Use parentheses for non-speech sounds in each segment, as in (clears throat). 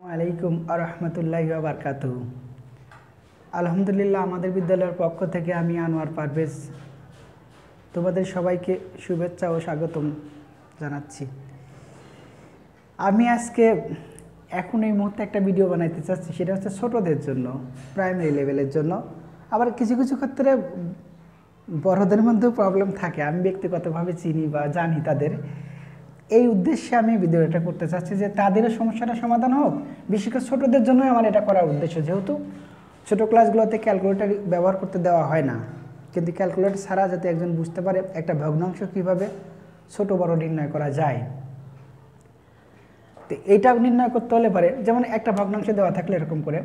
আলাইকুম আরহামতুল্লাহ বারকাত আলহামদুলিল্লাহ আমাদের বিদ্যালয়ের পক্ষ থেকে আমি আনোয়ার পারভেজ। তোমাদের সবাইকে শুভেচ্ছা ও স্বাগতম জানাচ্ছি। আমি আজকে এখন এই মুহূর্তে একটা ভিডিও বানাইতে চাচ্ছি, সেটা হচ্ছে ছোটদের জন্য প্রাইমারি লেভেলের জন্য। আবার কিছু কিছু ক্ষেত্রে বড়দের মধ্যেও প্রবলেম থাকে, আমি ব্যক্তিগতভাবে চিনি বা জানি তাদের। এই উদ্দেশ্যে আমি ভিডিওটা করতে চাচ্ছি যে তাদেরও সমস্যাটা সমাধান হোক, বিশেষ করে ছোটোদের জন্যই আমার এটা করার উদ্দেশ্য। যেহেতু ছোটো ক্লাসগুলোতে ক্যালকুলেটার ব্যবহার করতে দেওয়া হয় না, কিন্তু ক্যালকুলেটর ছাড়া যাতে একজন বুঝতে পারে একটা ভগ্নাংশ কীভাবে ছোট বড় নির্ণয় করা যায়। তো এইটা নির্ণয় করতে হলে পারে, যেমন একটা ভগ্নাংশ দেওয়া থাকলে এরকম করে।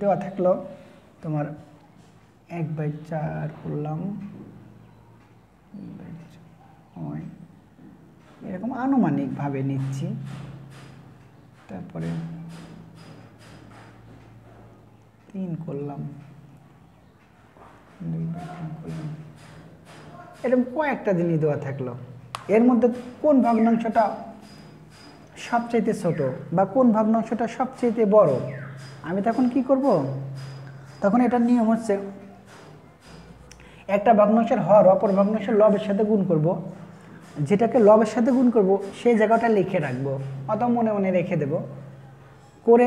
দেওয়া থাকল তোমার এক বাই চার করলাম এরকম আনুমানিকভাবে নিচ্ছি। তারপরে তিন করলাম। এরকম কয়েকটা জিনিস দেওয়া থাকল। এর মধ্যে কোন ভগ্নাংশটা সবচাইতে ছোট বা কোন ভগ্নাংশটা সবচাইতে বড়? আমি তখন কি করব? তখন এটার নিয়ম হচ্ছে, একটা ভগ্নাংশের হর অপর ভগ্নাংশের লবের সাথে গুণ করব। যেটাকে লবের সাথে গুণ করব, সেই জায়গাটা লিখে রাখব অত মনে মনে রেখে দেব। করে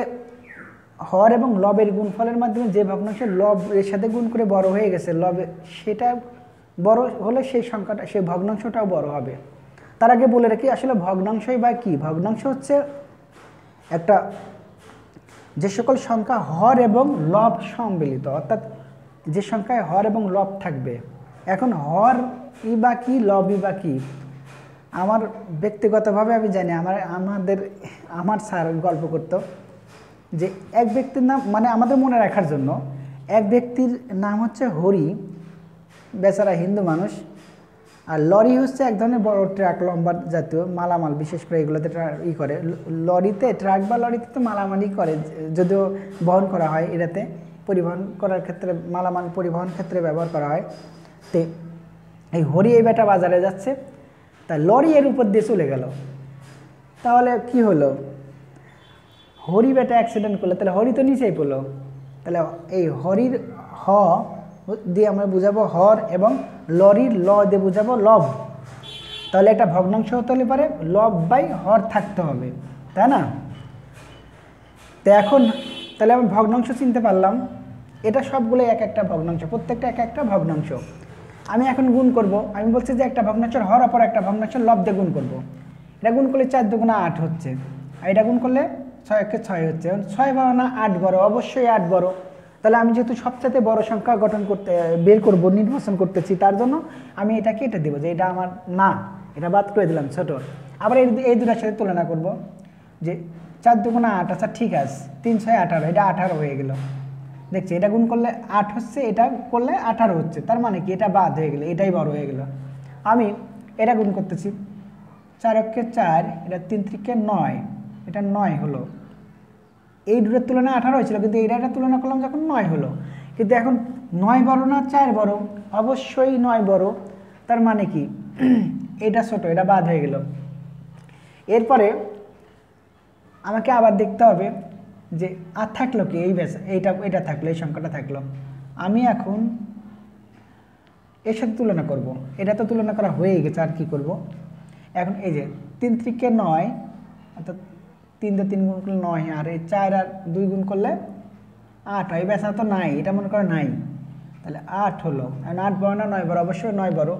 হর এবং লবের গুণফলের মাধ্যমে যে ভগ্নাংশের লব এর সাথে গুণ করে বড় হয়ে গেছে, লবে সেটা বড় হলে সেই সংখ্যাটা, সেই ভগ্নাংশটাও বড় হবে। তার আগে বলে রাখি, আসলে ভগ্নাংশই বা কি? ভগ্নাংশ হচ্ছে একটা যে সকল সংখ্যা হর এবং লব সম্মিলিত, অর্থাৎ যে সংখ্যায় হর এবং লব থাকবে। এখন হর ই বা কি লব ই বা কি? আমার ব্যক্তিগতভাবে আমি জানি, আমার, আমাদের, আমার স্যার গল্প করতো যে এক ব্যক্তির নাম মানে আমাদের মনে রাখার জন্য, এক ব্যক্তির নাম হচ্ছে হরি, বেচারা হিন্দু মানুষ, আর লরি হচ্ছে এক ধরনের বড় ট্রাক, লম্বা জাতীয় মালামাল, বিশেষ করে এগুলোতে ই করে। লরিতে, ট্রাক বা লরিতে তো মালামালই করে, যদিও বহন করা হয় এটাতে, পরিবহন করার ক্ষেত্রে, মালামাল পরিবহন ক্ষেত্রে ব্যবহার করা হয়। তে, এই হরি এই বেটা বাজারে যাচ্ছে তা লরি এর উপর দিয়ে চলে গেল। তাহলে কি হলো? হরি বেটা অ্যাক্সিডেন্ট করল, তাহলে হরি তো নিচেই পড়ল। তাহলে এই হরির হ দিয়ে আমরা বুঝাবো হর এবং লরির ল দিয়ে বুঝাবো লব। তাহলে একটা ভগ্নাংশ হতে হলে পারে, লব বাই হর থাকতে হবে, তাই না? তো এখন তাহলে আমি ভগ্নাংশ চিনতে পারলাম। এটা সবগুলো এক একটা ভগ্নাংশ, প্রত্যেকটা এক একটা ভগ্নাংশ। আমি এখন গুণ করব। আমি বলছি যে একটা ভগ্নাংশের হর অপর একটা ভগ্নাংশের লব দিয়ে গুণ করব। এটা গুণ করলে চার দুগুণা আট হচ্ছে। আর এটা গুণ করলে ছয় একে ছয় হচ্ছে। ছয় বড় না আট বড় অবশ্যই আট বড় তাহলে আমি যেহেতু সবচেয়ে বড় সংখ্যা গঠন করতে, বের করব, নির্বাচন করতেছি, তার জন্য আমি এটাকে এটা দেবো যে এটা আমার না। এটা বাদ করে দিলাম ছোট। আবার এই এই দুটার সাথে তুলনা করব যে চার দুগুণা আট আচ্ছা ঠিক আছে। তিন ছয় আঠারো, এটা আঠারো হয়ে গেল। দেখছি, এটা গুণ করলে আট হচ্ছে, এটা করলে আঠারো হচ্ছে, তার মানে কি? এটা বাদ হয়ে গেলো, এটাই বড় হয়ে গেল। আমি এটা গুণ করতেছি, চার অক্ষে চার, এটা তিন ত্রিকে নয়, এটা নয় হলো। এই দুটোর তুলনায় আঠারো হয়েছিল, কিন্তু এইটা একটা তুলনা করলাম যখন নয় হলো। কিন্তু এখন নয় বড় না চার বড়? অবশ্যই নয় বড়, তার মানে কি? (clears throat) এটা ছোট, এটা বাদ হয়ে গেল। এরপরে আমাকে আবার দেখতে হবে যে আর থাকল কি? এই বেস এইটা, এটা থাকল, এই সংখ্যাটা থাকল। আমি এখন এর সাথে তুলনা করব। এটা তো তুলনা করা হয়েই গেছে, আর কি করব। এখন এই যে তিন ত্রিকে নয়, অর্থাৎ তিন দিয়ে তিন গুণ করলে নয়, আর এই চার আর দুই গুণ করলে আট হয়। বেসা তো নাই, এটা মনে করো নাই। তাহলে আট হলো। এখন আট বড় না নয় বড়? অবশ্যই নয় বড়।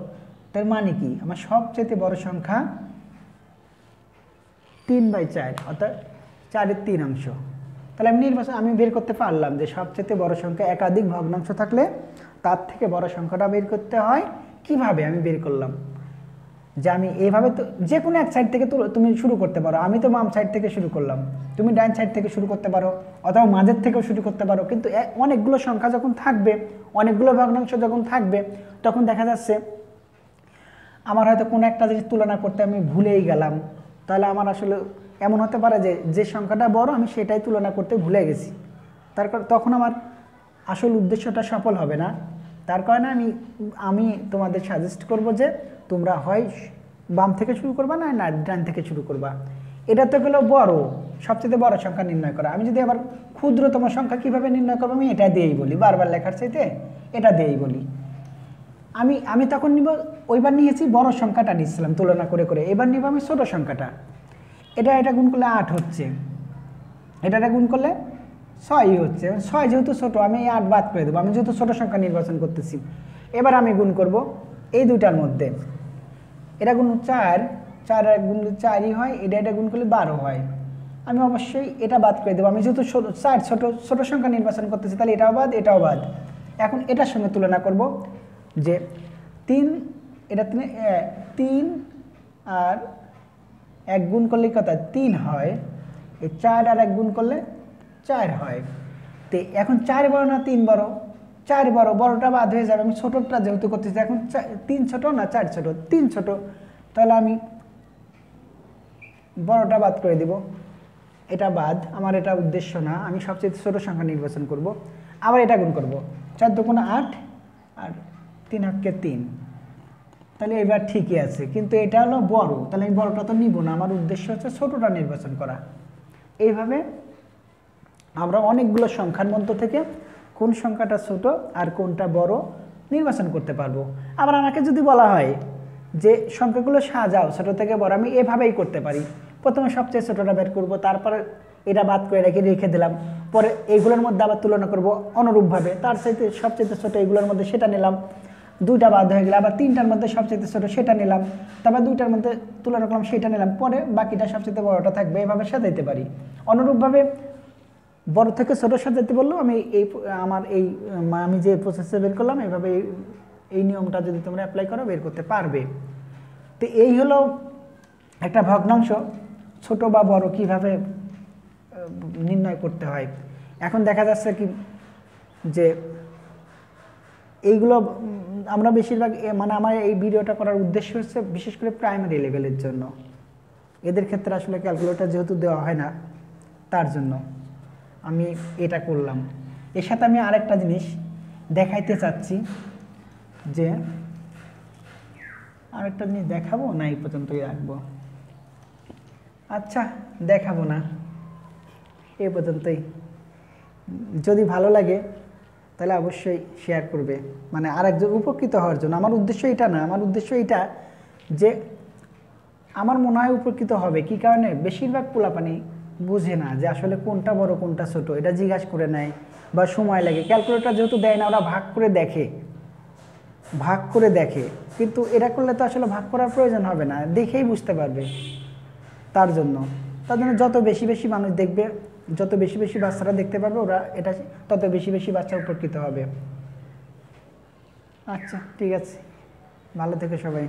তার মানে কি? আমার সবচেয়ে বড় সংখ্যা তিন বাই চার, অর্থাৎ চারের তিন অংশ। তাহলে আমি নির্বাচন আমি বের করতে পারলাম যে সবচেয়ে বড় সংখ্যা একাধিক ভগ্নাংশ থাকলে তার থেকে বড় সংখ্যাটা বের করতে হয়। কীভাবে আমি বের করলাম? যে আমি এইভাবে তো যে কোনো এক সাইড থেকে তুমি শুরু করতে পারো। আমি তো বাম সাইড থেকে শুরু করলাম। তুমি ডাইন সাইড থেকে শুরু করতে পারো। অথবা মাঝের থেকেও শুরু করতে পারো। কিন্তু অনেকগুলো সংখ্যা যখন থাকবে, অনেকগুলো ভগ্নাংশ যখন থাকবে, তখন দেখা যাচ্ছে আমার হয়তো কোনো একটা জিনিস তুলনা করতে আমি ভুলেই গেলাম। তাহলে আমার আসলে এমন হতে পারে যে যে সংখ্যাটা বড়, আমি সেটাই তুলনা করতে ভুলে গেছি। তার তখন আমার আসল উদ্দেশ্যটা সফল হবে না। তার কারণে আমি আমি তোমাদের সাজেস্ট করব যে, তোমরা হয় বাম থেকে শুরু করবা না না, ডান থেকে শুরু করবা। এটা তো গেলো বড়, সবচেয়ে বড় সংখ্যা নির্ণয় করা। আমি যদি আবার ক্ষুদ্রতম সংখ্যা কীভাবে নির্ণয় করব, আমি এটা দিয়েই বলি, বারবার লেখার চাইতে এটা দিয়েই বলি। আমি আমি তখন নিব, ওইবার নিয়েছি বড় সংখ্যাটা নিচ্ছিলাম তুলনা করে করে। এবার নিব আমি ছোট সংখ্যাটা। এটা এটা গুণ করলে আট হচ্ছে। এটা এটা গুণ করলে ছয়ই হচ্ছে। ছয় যেহেতু ছোটো, আমি এই আট বাদ করে দেবো। আমি যেহেতু ছোট সংখ্যা নির্বাচন করতেছি, এবার আমি গুণ করব এই দুইটার মধ্যে। এটা গুণ চার চার গুণ চারই হয়, এটা এটা গুণ করলে বারো হয়। আমি অবশ্যই এটা বাদ করে দেবো। আমি যেহেতু চার ছোট ছোট সংখ্যা নির্বাচন করতেছি, তাহলে এটাও বাদ এটাও বাদ। এখন এটার সঙ্গে তুলনা করব যে তিন, এটা তিন আর এক গুণ করলে কত? তিন হয়। এই চার আর এক গুণ করলে চার হয়। তো এখন চার বড় না তিন বড়? চার বড়, বড়টা বাদ হয়ে যাবে। আমি ছোটোটা যেহেতু করতেছি, এখন তিন ছোট না চার ছোট? তিন ছোট। তাহলে আমি বড়টা বাদ করে দিব। এটা বাদ, আমার এটা উদ্দেশ্য না। আমি সবচেয়ে ছোট সংখ্যা নির্বাচন করব। আবার এটা গুণ করব। চার দুগুণ আট আর তিন হাতকে তিন। তাহলে এবার ঠিকই আছে, কিন্তু এটা হলো বড়। তাহলে আমি বড়টা তো নিব না, আমার উদ্দেশ্য হচ্ছে ছোটটা নির্বাচন করা। এইভাবে আমরা অনেকগুলো সংখ্যার মধ্য থেকে কোন সংখ্যাটা ছোট আর কোনটা বড় নির্বাচন করতে পারব। আবার আমাকে যদি বলা হয় যে সংখ্যাগুলো সাজাও, ছোটো থেকে বড়, আমি এভাবেই করতে পারি। প্রথমে সবচেয়ে ছোটটা বের করব, তারপরে এটা বাদ করে রেখে রেখে দিলাম। পরে এইগুলোর মধ্যে আবার তুলনা করব অনুরূপভাবে। তার সাথে সবচেয়ে ছোটো এইগুলোর মধ্যে সেটা নিলাম। দুইটা বাদ হয়ে গেলে, আবার তিনটার মধ্যে সবচেয়ে ছোটো সেটা নিলাম, তারপর দুইটার মধ্যে তুলনা করলাম সেটা নিলাম, পরে বাকিটা সবচেয়ে বড়টা থাকবে, এভাবে সাজাইতে পারি। অনুরূপভাবে বড় থেকে ছোট সাজাতে বললেও আমি এই, আমার এই আমি যে প্রসেসে বের করলাম এইভাবে এই- নিয়মটা যদি তোমরা অ্যাপ্লাই করো, বের করতে পারবে। তো এই হলো একটা ভগ্নাংশ, ছোট বা বড় কীভাবে নির্ণয় করতে হয়। এখন দেখা যাচ্ছে কি, যে এইগুলো আমরা বেশিরভাগ মানে আমার এই ভিডিওটা করার উদ্দেশ্য হচ্ছে বিশেষ করে প্রাইমারি লেভেলের জন্য। এদের ক্ষেত্রে আসলে ক্যালকুলেটর যেহেতু দেওয়া হয় না, তার জন্য আমি এটা করলাম। এর সাথে আমি আরেকটা জিনিস দেখাইতে চাচ্ছি যে, আরেকটা জিনিস দেখাবো না এই পর্যন্তই রাখব? আচ্ছা দেখাবো না। এ পর্যন্তই। যদি ভালো লাগে তাহলে অবশ্যই শেয়ার করবে। মানে আরেকজন উপকৃত হওয়ার জন্য। আমার উদ্দেশ্য এটা না আমার উদ্দেশ্য এটা যে আমার মনে হয় উপকৃত হবে। কি কারণে? বেশিরভাগ পোলাপানি বুঝে না যে আসলে কোনটা বড়, কোনটা ছোট। এটা জিজ্ঞাসা করে নেয় বা সময় লাগে। ক্যালকুলেটর যেহেতু দেয় না, ওরা ভাগ করে দেখে। ভাগ করে দেখে। কিন্তু এটা করলে তো আসলে ভাগ করার প্রয়োজন হবে না। দেখেই বুঝতে পারবে তার জন্য। তার জন্য যত বেশি বেশি মানুষ দেখবে যত বেশি বেশি বাচ্চারা দেখতে পাবে ওরা এটা তত বেশি বেশি বাচ্চা উপকৃত হবে। আচ্ছা। ঠিক আছে। ভালো থেকে সবাই।